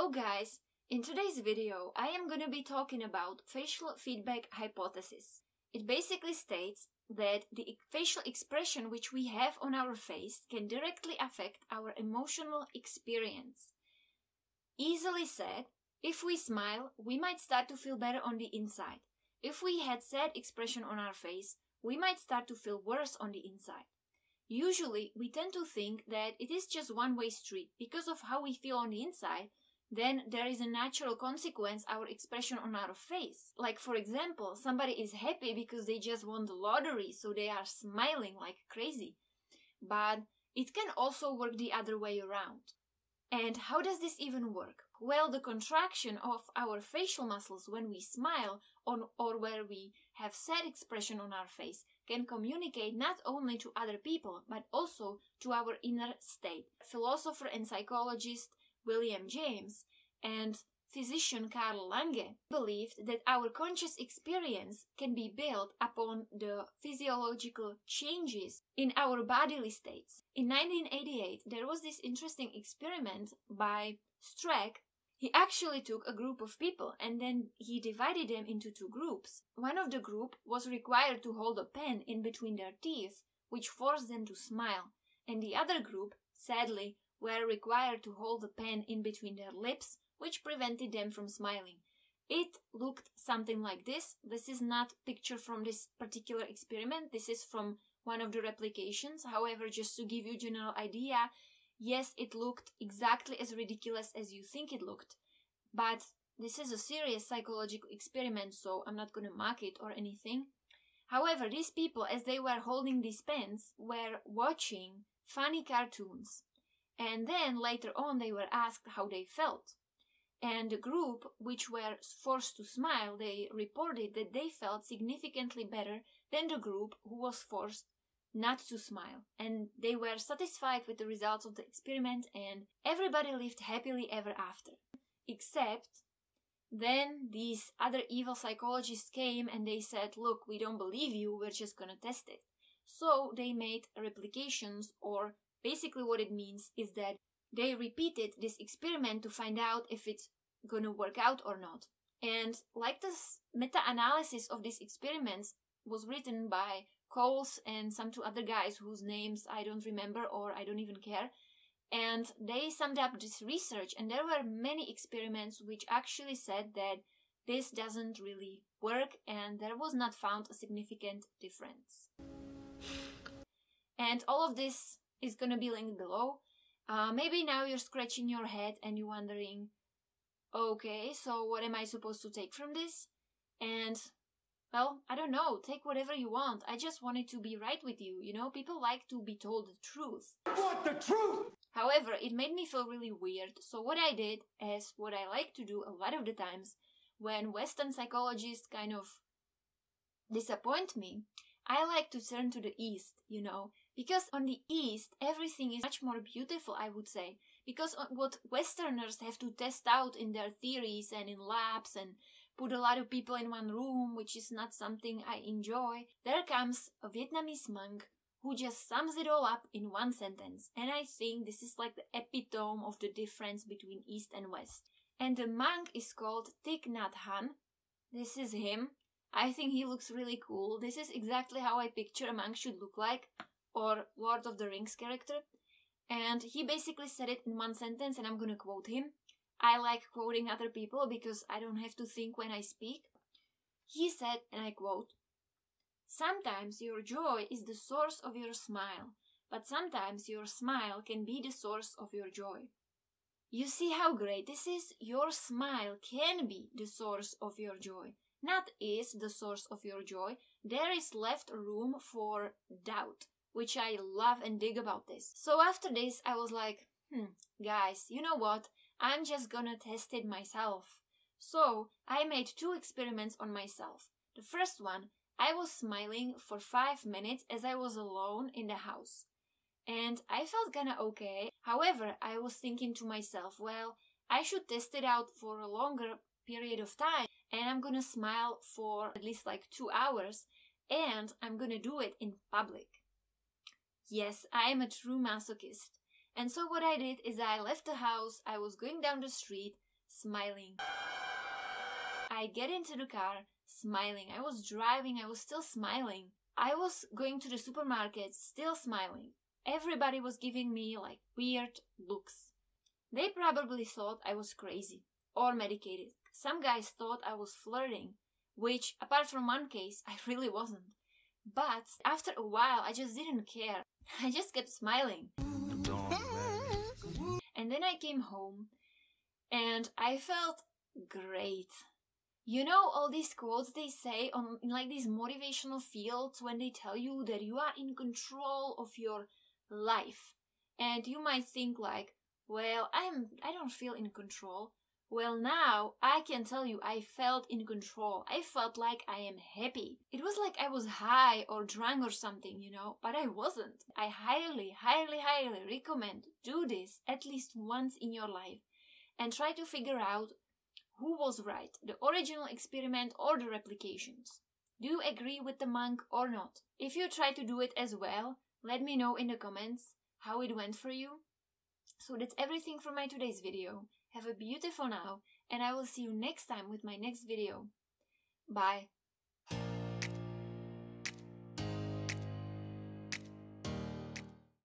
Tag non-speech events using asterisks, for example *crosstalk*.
Hello guys! In today's video I am gonna be talking about facial feedback hypothesis. It basically states that the facial expression which we have on our face can directly affect our emotional experience. Easily said, if we smile, we might start to feel better on the inside. If we had sad expression on our face, we might start to feel worse on the inside. Usually, we tend to think that it is just one-way street because of how we feel on the inside, then there is a natural consequence our expression on our face. Like for example, somebody is happy because they just won the lottery, so they are smiling like crazy. But it can also work the other way around. And how does this even work? Well, the contraction of our facial muscles when we smile on, or where we have sad expression on our face can communicate not only to other people but also to our inner state. Philosopher and psychologist William James and physician Carl Lange believed that our conscious experience can be built upon the physiological changes in our bodily states. In 1988, there was this interesting experiment by Strack. He actually took a group of people and then he divided them into two groups. One of the group was required to hold a pen in between their teeth, which forced them to smile, and the other group, sadly, were required to hold the pen in between their lips, which prevented them from smiling. It looked something like this. This is not picture from this particular experiment. This is from one of the replications. However, just to give you general idea, yes, it looked exactly as ridiculous as you think it looked. But this is a serious psychological experiment, so I'm not gonna mock it or anything. However, these people, as they were holding these pens, were watching funny cartoons and then later on they were asked how they felt. And the group which were forced to smile, they reported that they felt significantly better than the group who was forced not to smile. And they were satisfied with the results of the experiment and everybody lived happily ever after. Except then these other evil psychologists came and they said, look, we don't believe you, we're just gonna test it. So they made replications or Basically what it means is that they repeated this experiment to find out if it's gonna work out or not. And like this meta-analysis of these experiments was written by Coles and some two other guys whose names I don't remember or I don't even care. And they summed up this research and there were many experiments which actually said that this doesn't really work and there was not found a significant difference. And all of this is gonna be linked below. Uh, maybe now you're scratching your head and you're wondering, okay, so what am I supposed to take from this? And, well, I don't know, take whatever you want. I just wanted to be right with you, you know? People like to be told the truth. What the truth? However, it made me feel really weird, so what I did is what I like to do a lot of the times when Western psychologists kind of disappoint me, I like to turn to the East, you know, because on the East, everything is much more beautiful, I would say. Because what Westerners have to test out in their theories and in labs and put a lot of people in one room, which is not something I enjoy, there comes a Vietnamese monk who just sums it all up in one sentence. And I think this is like the epitome of the difference between East and West. And the monk is called Thich Nhat Hanh. This is him. I think he looks really cool. This is exactly how I picture a monk should look like or Lord of the Rings character. And he basically said it in one sentence, and I'm gonna quote him. I like quoting other people because I don't have to think when I speak. He said, and I quote, Sometimes your joy is the source of your smile, but sometimes your smile can be the source of your joy. You see how great this is? Your smile can be the source of your joy, not is the source of your joy. There is left room for doubt, which I love and dig about this. So after this, I was like, hmm, guys, you know what? I'm just gonna test it myself. So I made two experiments on myself. The first one, I was smiling for five minutes as I was alone in the house. And I felt kinda okay. However, I was thinking to myself, well, I should test it out for a longer period of time and I'm gonna smile for at least like two hours and I'm gonna do it in public. Yes, I am a true masochist. And so what I did is I left the house, I was going down the street, smiling. I get into the car, smiling. I was driving, I was still smiling. I was going to the supermarket, still smiling. Everybody was giving me like weird looks. They probably thought I was crazy or medicated. Some guys thought I was flirting, which, apart from one case, *laughs* I really wasn't. But after a while, I just didn't care. *laughs* I just kept smiling. And then I came home and I felt great. You know all these quotes they say on in like these motivational fields when they tell you that you are in control of your life. And you might think like, well, I'm I don't feel in control. Well, now I can tell you I felt in control. I felt like I am happy. It was like I was high or drunk or something, you know, but I wasn't. I highly, highly, highly recommend do this at least once in your life and try to figure out who was right, the original experiment or the replications. Do you agree with the monk or not? If you try to do it as well, let me know in the comments how it went for you. So that's everything for my today's video. Have a beautiful now, and I will see you next time with my next video. Bye.